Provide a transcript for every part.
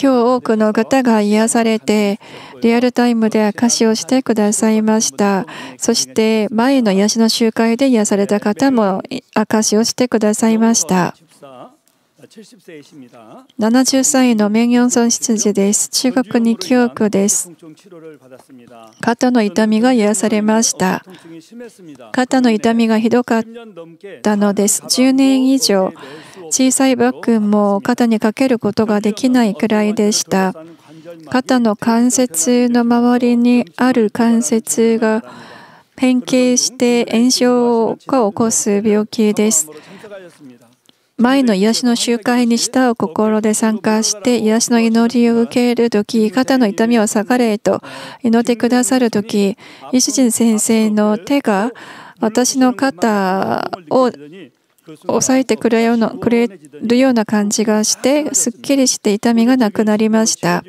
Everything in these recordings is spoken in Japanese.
今日多くの方が癒されてリアルタイムで証しをしてくださいました。そして前の癒しの集会で癒された方も証しをしてくださいました。70歳のメンヨンソン執事です。中学に記憶です。肩の痛みが癒されました。肩の痛みがひどかったのです。10年以上、小さいバッグも肩にかけることができないくらいでした。肩の関節の周りにある関節が変形して炎症が起こす病気です。前の癒しの集会に従う心で参加して癒しの祈りを受けるとき、肩の痛みを下がれと祈ってくださるとき、イシジン先生の手が私の肩を押さえてくれるような感じがして、すっきりして痛みがなくなりました。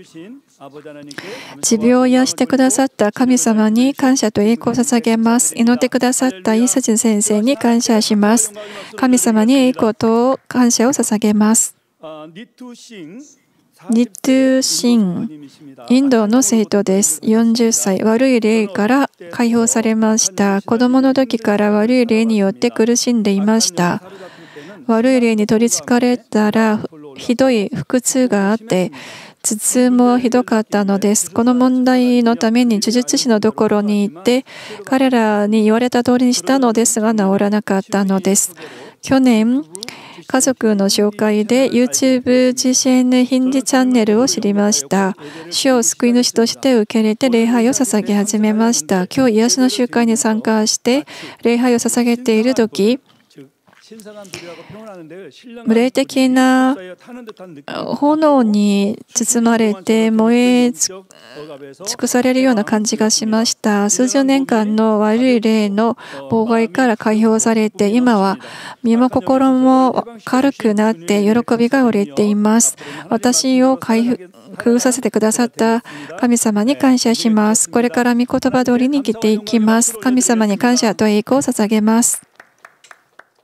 持病を癒してくださった神様に感謝と栄光を捧げます。祈ってくださったイーサジン先生に感謝します。神様に栄光と感謝を捧げます。ニットゥシン、インドの生徒です。40歳、悪い霊から解放されました。子供の時から悪い霊によって苦しんでいました。悪い霊に取りつかれたらひどい腹痛があって、頭痛もひどかったのです。この問題のために呪術師のところに行って、彼らに言われた通りにしたのですが、治らなかったのです。去年、家族の紹介で YouTube GCN ヒンディチャンネルを知りました。主を救い主として受け入れて礼拝を捧げ始めました。今日癒しの集会に参加して礼拝を捧げている時、霊的な炎に包まれて燃え尽くされるような感じがしました。数十年間の悪い霊の妨害から解放されて、今は身も心も軽くなって喜びが折れています。私を回復させてくださった神様に感謝します。これから御言葉通りに生きていきます。神様に感謝と栄光を捧げます。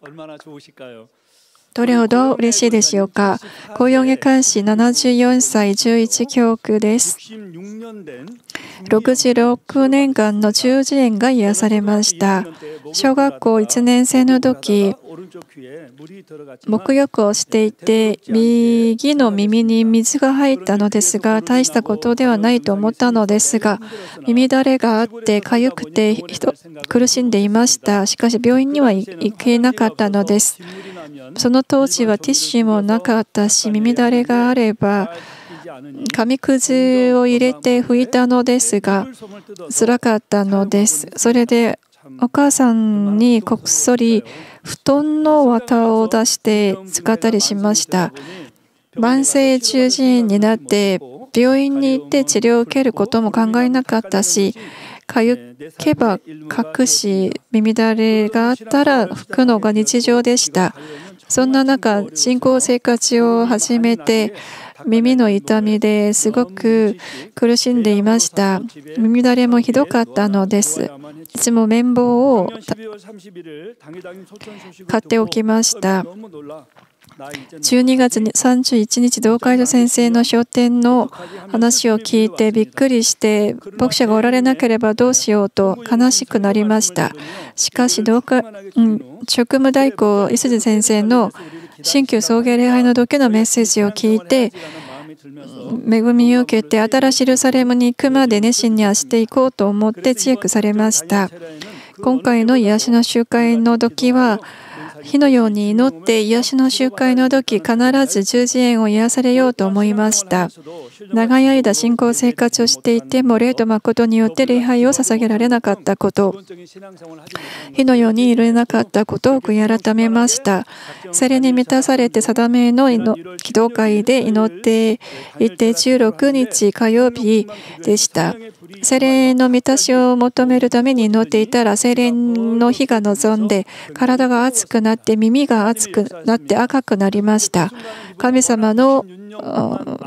얼마나 좋으실까요? どれほど嬉しいでしょうか？紅葉下監視74歳11教区です。66年間の中耳炎が癒されました。小学校1年生の時、沐浴をしていて、右の耳に水が入ったのですが、大したことではないと思ったのですが、耳だれがあって、痒くて苦しんでいました。しかし、病院には行けなかったのです。その当時はティッシュもなかったし、耳だれがあれば、紙くずを入れて拭いたのですが、辛かったのです。それでお母さんにこっそり布団の綿を出して使ったりしました。慢性中耳炎になって病院に行って治療を受けることも考えなかったし、かゆけば隠し、耳だれがあったら拭くのが日常でした。そんな中、信仰生活を始めて、耳の痛みですごく苦しんでいました。耳だれもひどかったのです。いつも綿棒を買っておきました。12月31日、同会所先生の書店の話を聞いてびっくりして、牧者がおられなければどうしようと悲しくなりました。しかし、同会、うん、職務代行、伊筋先生の新旧送迎礼拝の時のメッセージを聞いて、恵みを受けて新しいルサレムに行くまで熱心に走っていこうと思ってチェックされました。今回の癒しの集会の時は、火のように祈って癒しの集会の時必ず十字縁を癒されようと思いました。長い間信仰生活をしていても霊と誠によって礼拝を捧げられなかったこと。火のようにいれなかったことを悔い改めました。それに満たされて定めの祈祷会で祈っていて16日火曜日でした。精霊の満たしを求めるために祈っていたら精霊の火が望んで体が熱くなって耳が熱くなって赤くなりました。神様の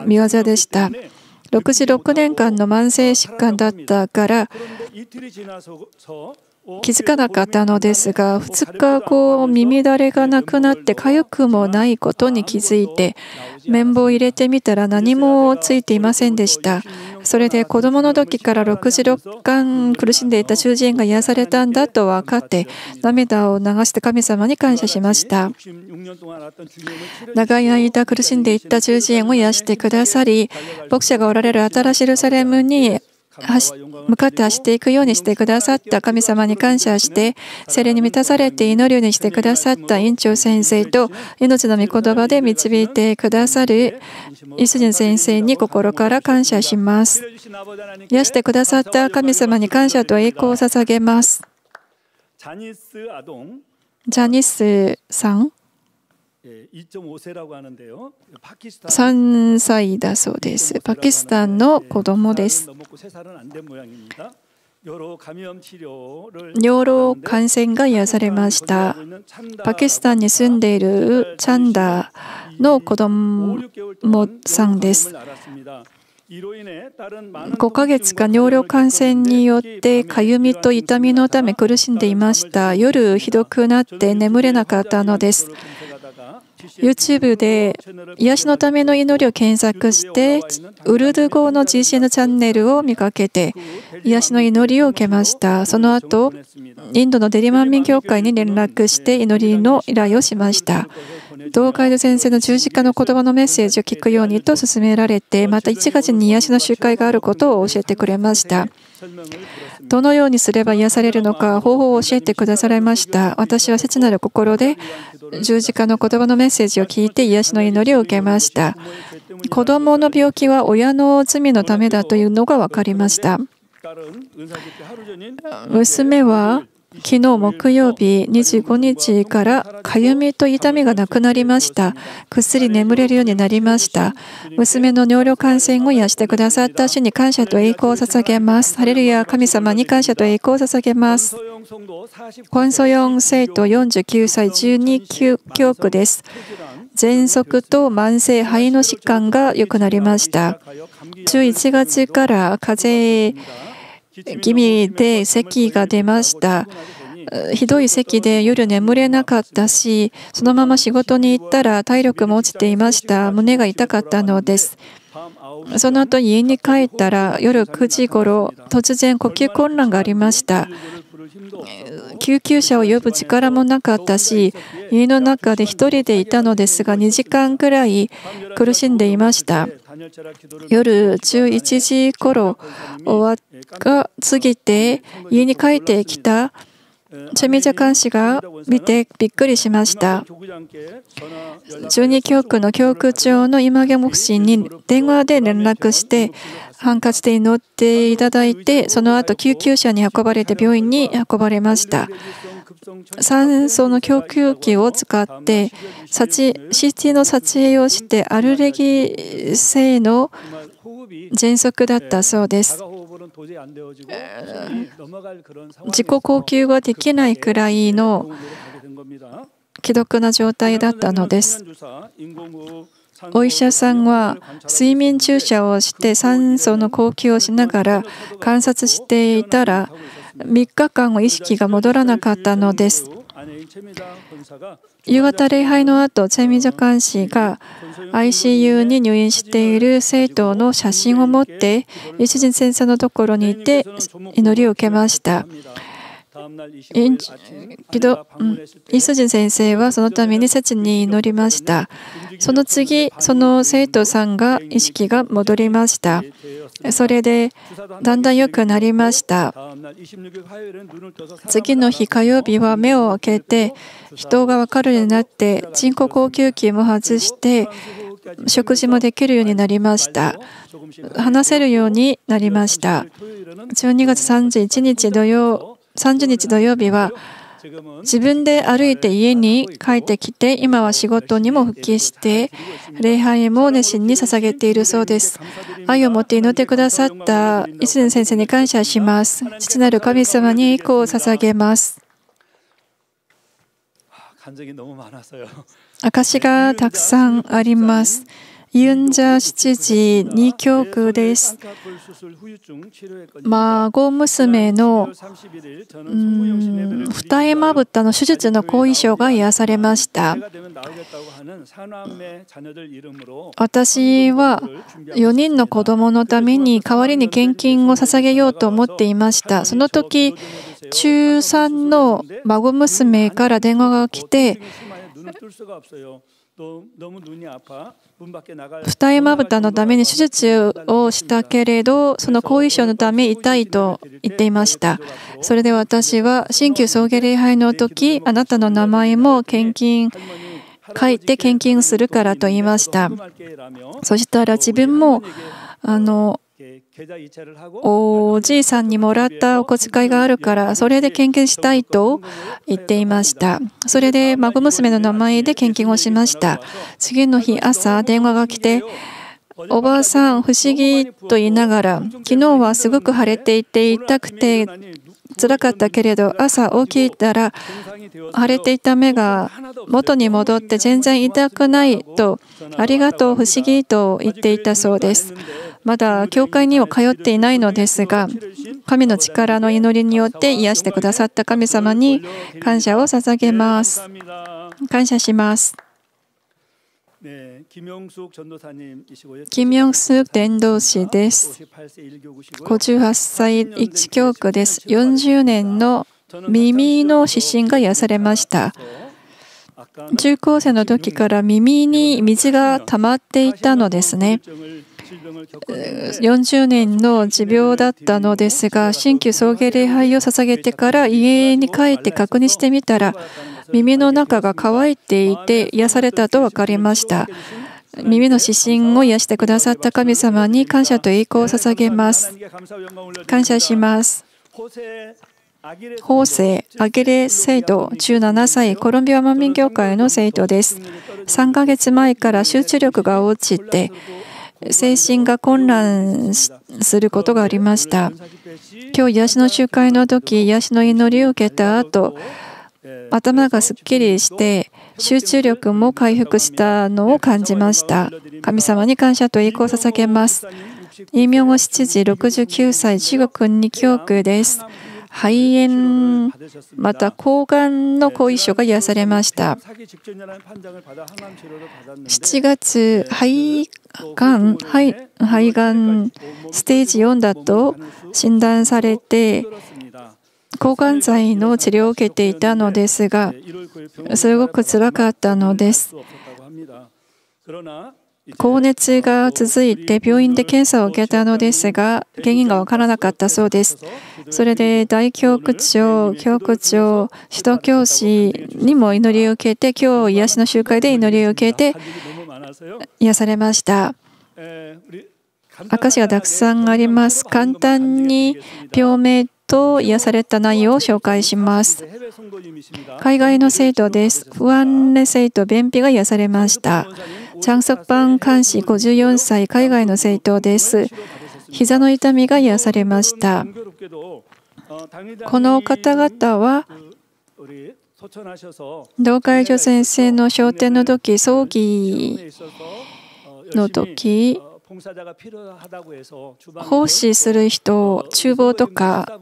見業でした。66年間の慢性疾患だったから気づかなかったのですが2日後耳だれがなくなって痒くもないことに気づいて綿棒を入れてみたら何もついていませんでした。それで子供の時から66巻苦しんでいた囚人が癒されたんだと分かって涙を流して神様に感謝しました。長い間苦しんでいた囚人を癒してくださり牧者がおられる新しいルサレムに向かって走っていくようにしてくださった。神様に感謝して精霊に満たされて祈るようにしてくださった。院長先生と命の御言葉で導いてくださる。イスジン先生に心から感謝します。癒してくださった。神様に感謝と栄光を捧げます。ジャニスさん。3歳だそうです。パキスタンの子供です。尿路感染が癒されました。パキスタンに住んでいるチャンダーの子供さんです。5ヶ月間尿路感染によってかゆみと痛みのため苦しんでいました。夜ひどくなって眠れなかったのです。YouTube で癒しのための祈りを検索してウルドゥ語の GC のチャンネルを見かけて癒しの祈りを受けました。その後インドのデリマン民教会に連絡して祈りの依頼をしました。東海道先生の十字架の言葉のメッセージを聞くようにと勧められてまた1月に癒しの集会があることを教えてくれました。どのようにすれば癒されるのか方法を教えてくださいました。私は切なる心で十字架の言葉のメッセージを聞いて癒しの祈りを受けました。子供の病気は親の罪のためだというのが分かりました。娘は昨日木曜日25日からかゆみと痛みがなくなりました。ぐっすり眠れるようになりました。娘の尿路感染を癒してくださった主に感謝と栄光を捧げます。ハレルヤ神様に感謝と栄光を捧げます。コンソヨン生徒49歳12教区です。喘息と慢性肺の疾患が良くなりました。11月から風邪気味で咳が出ました。ひどい咳で夜眠れなかったし、そのまま仕事に行ったら体力も落ちていました。胸が痛かったのです。その後家に帰ったら夜9時ごろ突然呼吸困難がありました。救急車を呼ぶ力もなかったし家の中で1人でいたのですが2時間くらい苦しんでいました夜11時頃終わが過ぎて家に帰ってきたチェミジャカン氏が見てびっくりしました。12教区の教区長の今毛牧師に電話で連絡してハンカチで祈っていただいてその後救急車に運ばれて病院に運ばれました。酸素の供給器を使って CT の撮影をしてアルレギ性の喘息だったそうです。自己呼吸ができないくらいの既読な状態だったのです。お医者さんは睡眠注射をして酸素の呼吸をしながら観察していたら3日間も意識が戻らなかったのです。夕方礼拝の後、チェミジャ監視が ICU に入院している生徒の写真を持って一人先生のところにいて祈りを受けました。けど、イスジン先生はそのために切に祈りました。その次、その生徒さんが意識が戻りました。それでだんだん良くなりました。次の日火曜日は目を開けて人が分かるようになって人工呼吸器も外して食事もできるようになりました。話せるようになりました。12月31日土曜30日土曜日は自分で歩いて家に帰ってきて今は仕事にも復帰して礼拝へも熱心に捧げているそうです。愛を持って祈ってくださったイスン先生に感謝します。父なる神様に栄光を捧げます。証がたくさんありますユンジャ7時2曲です。孫娘の二重まぶたの手術の後遺症が癒されました。私は4人の子供のために代わりに献金を捧げようと思っていました。その時、中3の孫娘から電話が来て、二重まぶたのために手術をしたけれど、その後遺症のため痛いと言っていました。それで私は新旧送迎礼拝の時、あなたの名前も献金書いて献金するからと言いました。そしたら自分もあのおじいさんにもらったお小遣いがあるからそれで献金したいと言っていましたそれで孫娘の名前で献金をしました次の日朝電話が来ておばあさん不思議と言いながら昨日はすごく腫れていて痛くて辛かったけれど朝起きたら腫れていた目が元に戻って全然痛くないとありがとう不思議と言っていたそうですまだ教会には通っていないのですが神の力の祈りによって癒してくださった神様に感謝を捧げます感謝しますキミョンス伝道師です。58歳一教区です。40年の耳の指針が癒されました。中高生の時から耳に水が溜まっていたのですね。40年の持病だったのですが、新旧送迎礼拝を捧げてから家に帰って確認してみたら、耳の中が乾いていて癒されたと分かりました。耳の指針を癒してくださった神様に感謝と栄光を捧げます。感謝します。法政アゲレ生徒17歳コロンビア難民協会の生徒です。3ヶ月前から集中力が落ちて精神が混乱することがありました。今日癒しの集会の時癒しの祈りを受けた後頭がすっきりして集中力も回復したのを感じました。神様に感謝と栄光を捧げます。イ・ミョンゴ7時69歳中国二教区です。肺炎また抗がんの後遺症が癒されました7月肺がん肺がんステージ4だと診断されて抗がん剤の治療を受けていたのですが、すごくつらかったのです。高熱が続いて病院で検査を受けたのですが、原因がわからなかったそうです。それで大教区長、教区長、首都教師にも祈りを受けて、今日癒しの集会で祈りを受けて癒されました。証がたくさんあります。簡単に病名と癒された内容を紹介します。海外の生徒です。不安な生徒、便秘が癒されました。チャンソクパン監視54歳、海外の生徒です。膝の痛みが癒されました。この方々は、同会女先生の昇天の時、葬儀の時、奉仕する人、厨房とか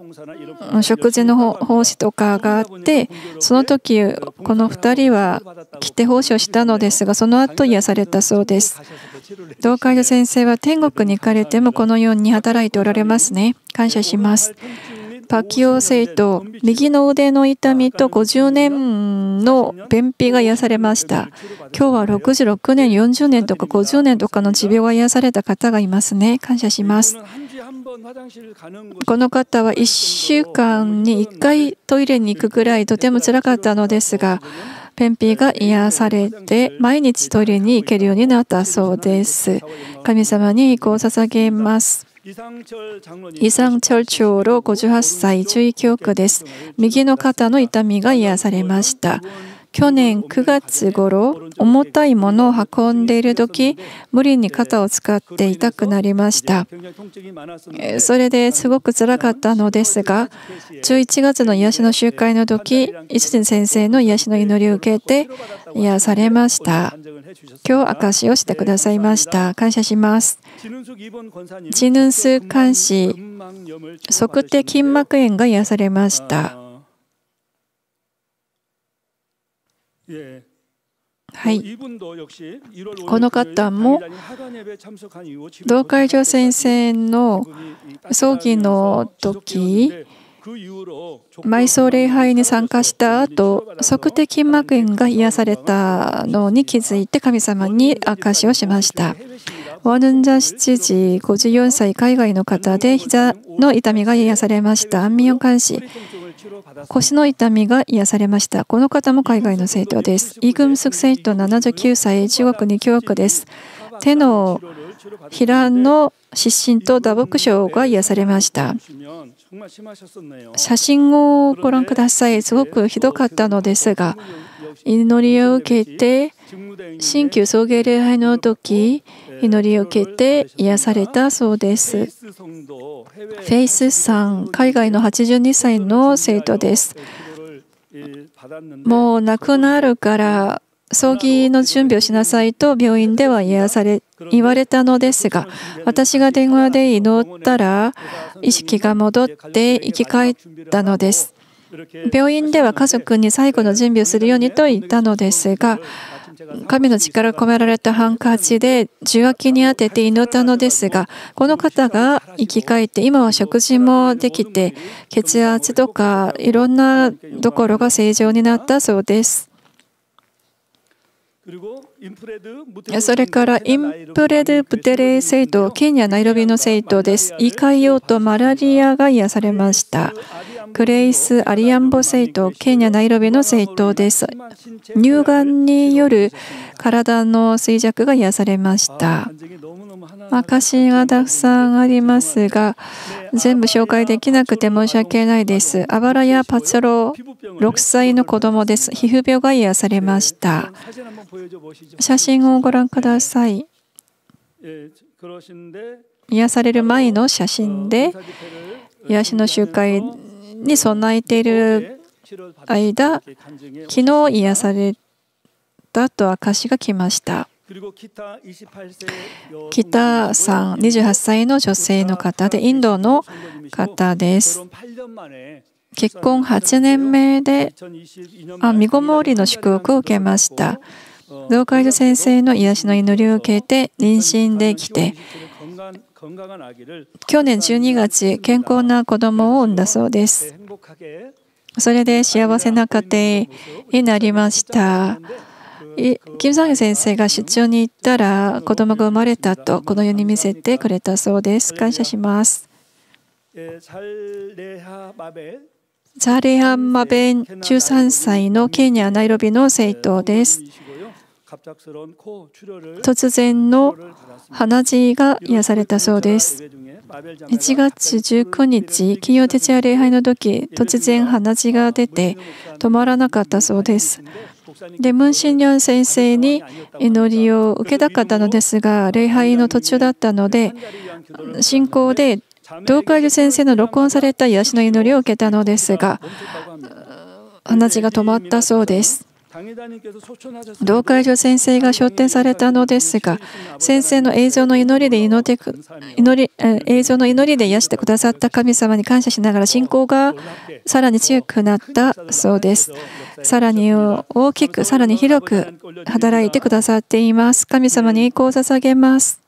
食事の奉仕とかがあって、その時この2人は来て奉仕をしたのですが、その後癒されたそうです。同会の先生は天国に行かれてもこのように働いておられますね。感謝します。パキオ生徒、右の腕の痛みと50年の便秘が癒されました。今日は66年、40年とか50年とかの持病が癒された方がいますね。感謝します。この方は1週間に1回トイレに行くぐらいとてもつらかったのですが、便秘が癒されて毎日トイレに行けるようになったそうです。神様に意向を捧げます。イサンチョル長老58歳、注意教区です。右の肩の痛みが癒されました。去年9月頃重たいものを運んでいる時無理に肩を使って痛くなりました。それですごくつらかったのですが11月の癒しの集会の時イス先生の癒しの祈りを受けて癒されました。今日証しをしてくださいました。感謝します。ジヌンス監視測定筋膜炎が癒されました。はい、この方も同会場先生の葬儀の時埋葬礼拝に参加した後測定筋膜炎が癒されたのに気づいて神様に証しをしましたワヌンジャ7時54歳海外の方で膝の痛みが癒されました安眠を監視腰の痛みが癒されました。この方も海外の生徒です。イ・グンスク生徒79歳、中国に教育です。手のひらの湿疹と打撲症が癒されました。写真をご覧ください。すごくひどかったのですが、祈りを受けて、新旧送迎礼拝の時、祈りを受けて癒されたそうです。フェイスさん、海外の82歳の生徒です。もう亡くなるから葬儀の準備をしなさいと病院では癒され言われたのですが私が電話で祈ったら意識が戻って生き返ったのです病院では家族に最後の準備をするようにと言ったのですが神の力が込められたハンカチで受話器に当てて祈ったのですがこの方が生き返って今は食事もできて血圧とかいろんなところが正常になったそうです。それからインプレド・ブテレ生徒、ケニア・ナイロビの生徒です。胃潰瘍とマラリアが癒されました。クレイス・アリアンボ生徒、ケニア・ナイロビの生徒です。乳がんによる体の衰弱が癒されました。証がたくさんありますが、全部紹介できなくて申し訳ないです。あばらやパツロ、6歳の子供です。皮膚病が癒されました。写真をご覧ください。癒される前の写真で、癒しの集会に備えている間、昨日癒されたと証が来ました。北さん、28歳の女性の方で、インドの方です。結婚8年目で、あ身ごもりの祝福を受けました。同会所先生の癒しの祈りを受けて、妊娠できて、去年12月、健康な子供を産んだそうです。それで幸せな家庭になりました。キム・サン先生が出張に行ったら子供が生まれたとこのように見せてくれたそうです。感謝します。ザーレハン・マベン13歳のケニア・ナイロビの生徒です。突然の鼻血が癒されたそうです。1月19日、金曜徹夜礼拝の時、突然鼻血が出て止まらなかったそうです。で、ムン・シンニョン先生に祈りを受けたかったのですが、礼拝の途中だったので、信仰で同会授先生の録音された癒しの祈りを受けたのですが、鼻血が止まったそうです。同会場先生が昇天されたのですが、先生の映像の祈りで祈って祈り映像の祈りで癒してくださった神様に感謝しながら信仰がさらに強くなったそうです。さらに大きく、さらに広く働いてくださっています。神様に栄光を捧げます。